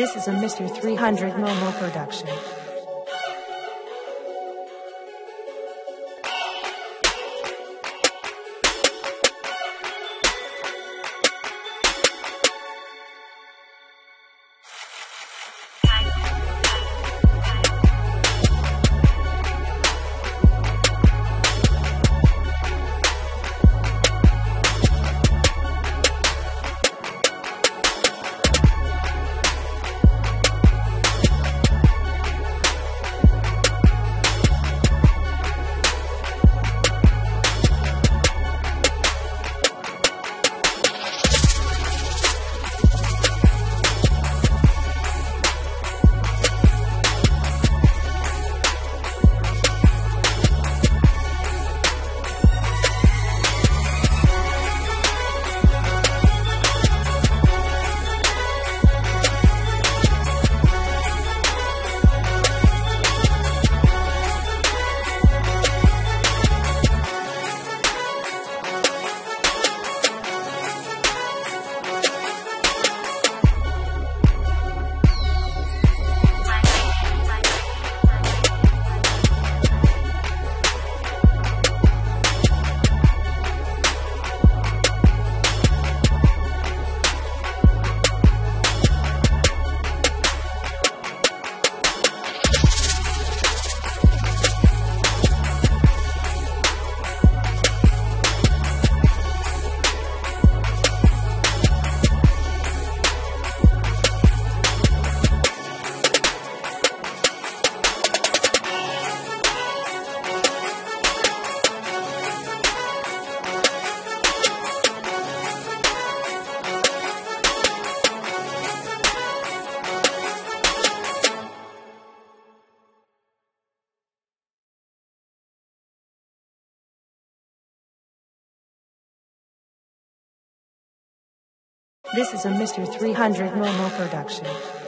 This is a Mr. 300 Momo production. This is a Mr. 300 Momo production.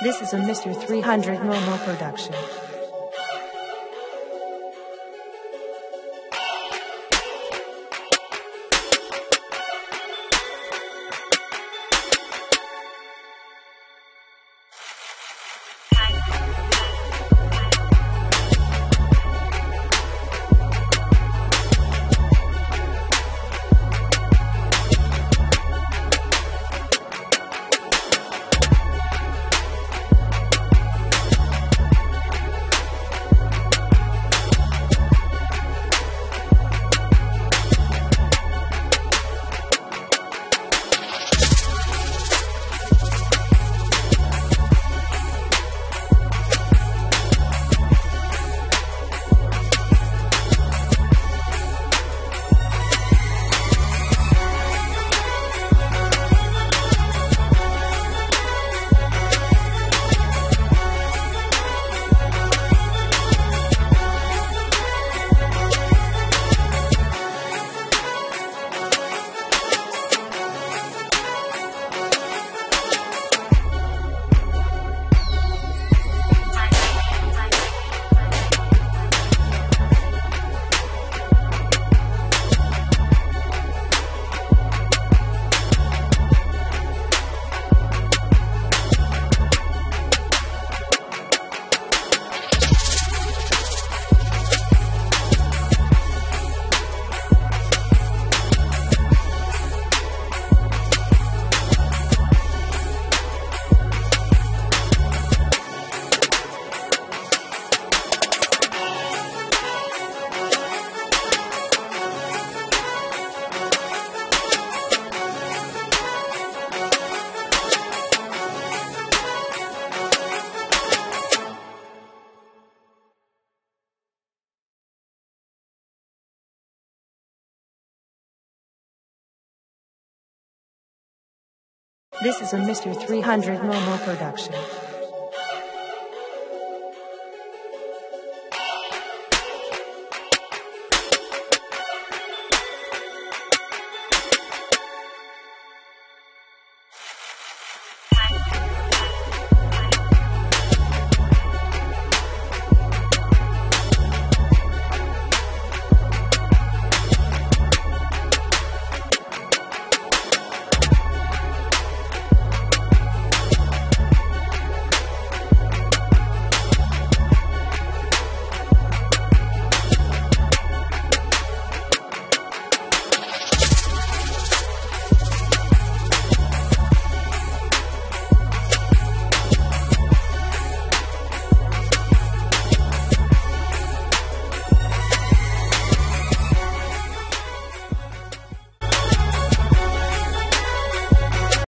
This is a Mr. 300 Momo production. This is a Mr. 300 normal production.